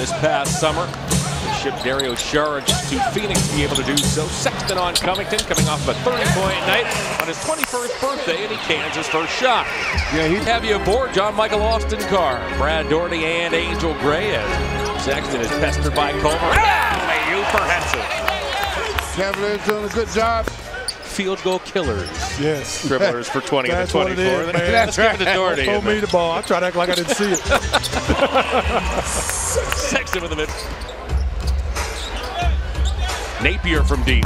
this past summer. They shipped Dario Saric to Phoenix to be able to do so. Sexton on Covington coming off of a 30-point night on his 21st birthday, and he cans his first shot. Yeah, he Have you aboard John Michael Austin Carr, Brad Daugherty, and Angel Gray as Sexton is pestered by Culver. For Henson. Cavaliers doing a good job. Field goal killers. Yes. Dribblers for 20 and That's 24. what it is, man. Let's give it to Daugherty. Throw me the ball. I try to act like I didn't see it. Sexton with the mid. Napier from deep.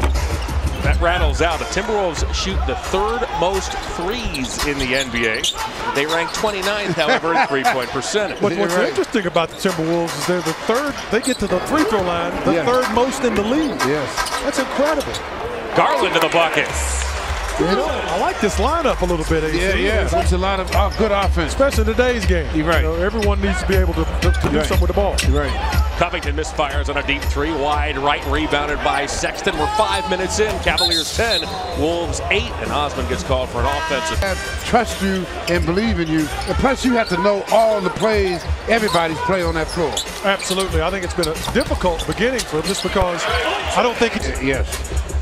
That rattles out. The Timberwolves shoot the third most threes in the NBA. They rank 29th, however, in three-point percentage. But what's right. interesting about the Timberwolves is they're the third. They get to the free throw line, the Yeah. third most in the league. Yes. That's incredible. Garland to the bucket. You know, I like this lineup a little bit. AC. Yeah, yeah. It's a lot of uh, good offense. Especially in today's game. You're right. You know, everyone needs to be able to, to, to do Right. something with the ball. Right. Covington misfires on a deep three, wide right, rebounded by Sexton. We're five minutes in. Cavaliers 10, Wolves 8, and Osman gets called for an offensive. Have- Trust you and believe in you. And plus, you have to know all the plays, everybody's play on that floor. Absolutely. I think it's been a difficult beginning for them just because I don't think it's. Yes.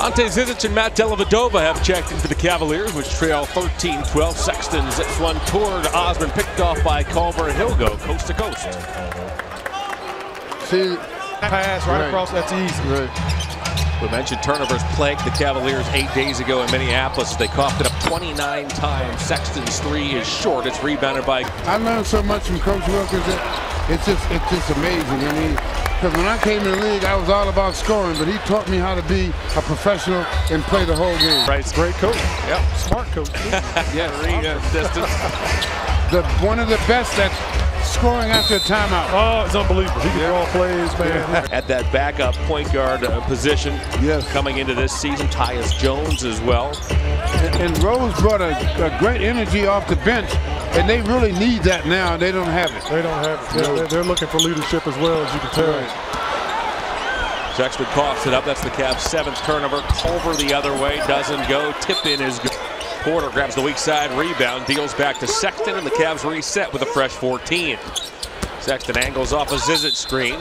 Ante Zizic and Matt Dellavedova have checked into the Cavaliers, which trail 13-12. Sexton's one toward Osman, picked off by Culver. He'll go coast to coast. See, Pass right, Right. across, that's easy. right. We mentioned turnovers plagued the Cavaliers eight days ago in Minneapolis. They coughed it up 29 times. Sexton's three is short. It's rebounded by I learned so much from Coach Wilkens that it's just it's just amazing. I mean, because when I came in the league, I was all about scoring, but he taught me how to be a professional and play the whole game. right. Great coach. Yep. Smart coach. Yes. Uh, distance. The, one of the best at scoring after a timeout. oh, it's unbelievable. He can draw plays, man. At that backup point guard uh, position. Yes. Coming into this season, Tyus Jones as well. And, and Rose brought a, a great energy off the bench, and they really need that now, and they don't have it. They don't have it. They're, they're looking for leadership as well, as you can tell. Sexton coughs it up. That's the Cavs' seventh turnover. Culver the other way. Doesn't go. Tip in is good. Porter grabs the weak side rebound. Deals back to Sexton, and the Cavs reset with a fresh 14. Sexton angles off a Zizic screen.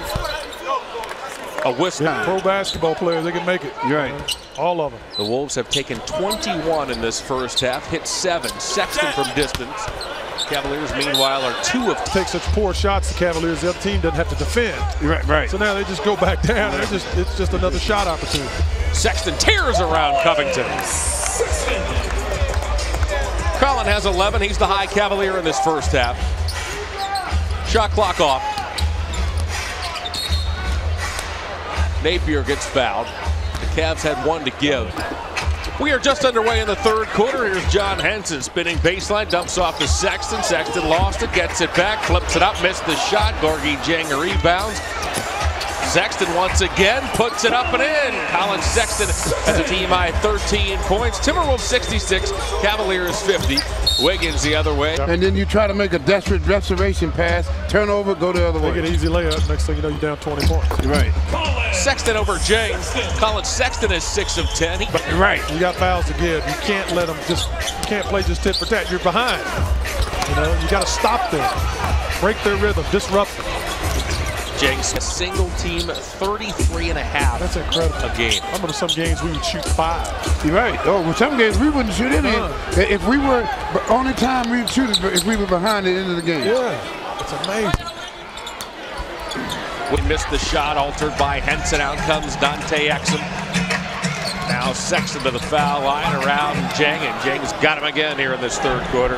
A whistle. Yeah. Pro basketball players, they can make it. You're right. All of them. The Wolves have taken 21 in this first half. Hit seven. Sexton from distance. Cavaliers, meanwhile, are two of Take such poor shots, the Cavaliers, the other team doesn't have to defend. Right, right. So now they just go back down. And it's just, it's just another shot opportunity. Sexton tears around Covington. Collin has 11. He's the high Cavalier in this first half. Shot clock off. Napier gets fouled. The Cavs had one to give. We are just underway in the third quarter. Here's John Henson spinning baseline, dumps off to Sexton. Sexton lost it, gets it back, flips it up, missed the shot. Gorgui Dieng rebounds. Sexton once again puts it up and in. Collin Sexton has a team high 13 points. Timberwolves 66, Cavaliers 50. Wiggins the other way. And then you try to make a desperate restoration pass, turn over, go the other They get way. an easy layup. Next thing you know, you're down 20 points. Right. Sexton over James. Collin Sexton is 6 of 10. He, Right. You got fouls to give. You can't let them just, you can't play just tit for tat. You're behind. You know, you got to stop them, break their rhythm, disrupt them. James, a single team 33 and a half That's incredible. a game. I remember some games we would shoot five. You're right. Oh, well, some games we wouldn't shoot any. Uh. If we were, but only time we'd shoot is if we were behind at the end of the game. Yeah, it's amazing. We missed the shot altered by Henson. Out comes Dante Exum. Now Sexton to the foul line around Dieng, and Dieng's got him again here in this third quarter.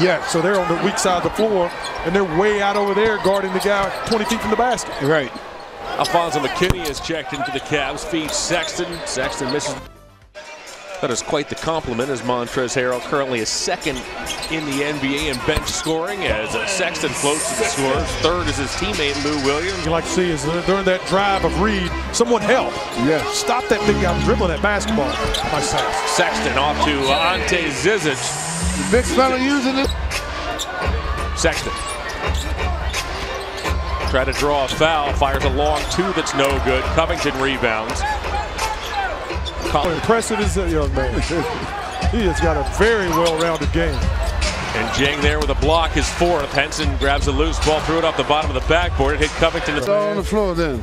Yeah. So they're on the weak side of the floor, and they're way out over there guarding the guy 20 feet from the basket. Right. Alfonzo McKinnie has checked into the Cavs, feeds Sexton. Sexton misses. That is quite the compliment as Montrezl Harrell currently is second in the NBA in bench scoring as uh, Sexton floats and scores. Third is his teammate Lou Williams. You like to see is during that drive of Reid, someone help. Yeah. Stop that big guy dribbling that basketball. Sexton. Sexton off to uh, Ante Zizic. Big fella using it. Sexton. Try to draw a foul, fires a long two that's no good. Covington rebounds. How impressive is that young man? he has got a very well-rounded game. And Dieng there with a block, his fourth. Henson grabs a loose ball, threw it off the bottom of the backboard. It hit Covington. It's all on the floor then.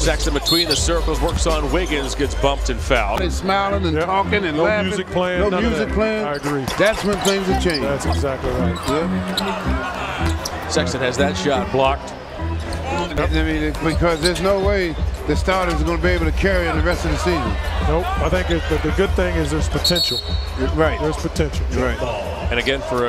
Sexton between the circles, works on Wiggins, gets bumped and fouled. They smiling and Yep. talking and No laughing. music playing, No music playing. I agree. That's when things have changed. That's exactly right. Yeah. Sexton has that shot blocked. I mean, because there's no way the starters are going to be able to carry it the rest of the season. Nope. I think it, the, the good thing is there's potential. Right. There's potential. Right. And again, for a